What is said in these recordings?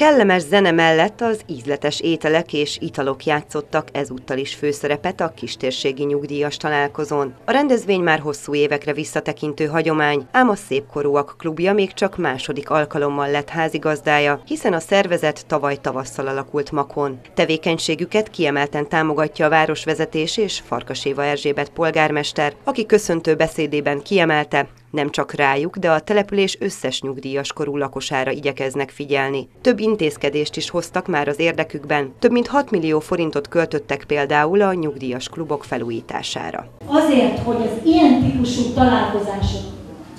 Kellemes zene mellett az ízletes ételek és italok játszottak ezúttal is főszerepet a kistérségi nyugdíjas találkozón. A rendezvény már hosszú évekre visszatekintő hagyomány, ám a Szépkorúak klubja még csak második alkalommal lett házigazdája, hiszen a szervezet tavaly tavasszal alakult Makon. Tevékenységüket kiemelten támogatja a városvezetés és Farkaséva Erzsébet polgármester, aki köszöntő beszédében kiemelte, nem csak rájuk, de a település összes nyugdíjas korú lakosára igyekeznek figyelni. Több intézkedést is hoztak már az érdekükben. Több mint 6 millió forintot költöttek például a nyugdíjas klubok felújítására. Azért, hogy az ilyen típusú találkozások,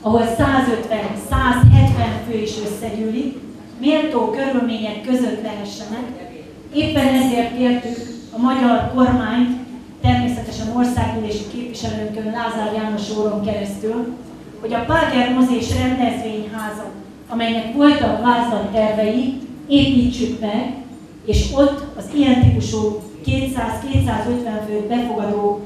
ahol 150-170 fő is összegyűlik, méltó körülmények között lehessenek, éppen ezért kértük a magyar kormányt, természetesen országgyűlési képviselőnkön Lázár János óron keresztül, hogy a Páger Mozés rendezvényháza, amelynek voltak vázlattervei, építsük meg, és ott az ilyen típusú 200-250 főt befogadó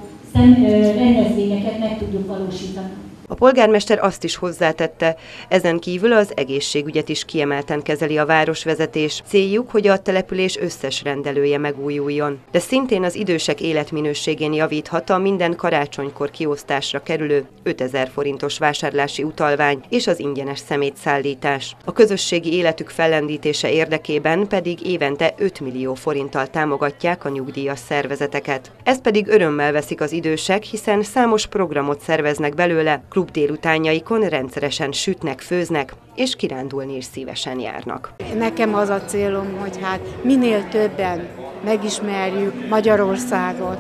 rendezvényeket meg tudjuk valósítani. A polgármester azt is hozzátette, ezen kívül az egészségügyet is kiemelten kezeli a városvezetés. Céljuk, hogy a település összes rendelője megújuljon. De szintén az idősek életminőségén javíthat a minden karácsonykor kiosztásra kerülő 5000 forintos vásárlási utalvány és az ingyenes szemétszállítás. A közösségi életük fellendítése érdekében pedig évente 5 millió forinttal támogatják a nyugdíjas szervezeteket. Ezt pedig örömmel veszik az idősek, hiszen számos programot szerveznek belőle, klub délutánjaikon rendszeresen sütnek, főznek, és kirándulni is szívesen járnak. Nekem az a célom, hogy hát minél többen megismerjük Magyarországot,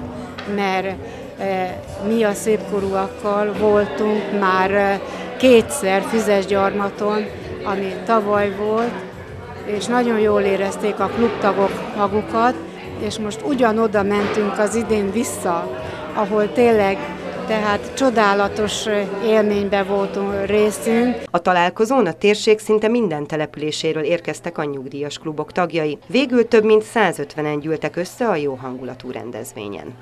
mert e, mi a szépkorúakkal voltunk már e, kétszer Füzesgyarmaton, ami tavaly volt, és nagyon jól érezték a klubtagok magukat, és most ugyanoda mentünk az idén vissza, ahol tényleg tehát csodálatos élménybe voltunk részünk. A találkozón a térség szinte minden településéről érkeztek a nyugdíjas klubok tagjai. Végül több mint 150-en gyűltek össze a jó hangulatú rendezvényen.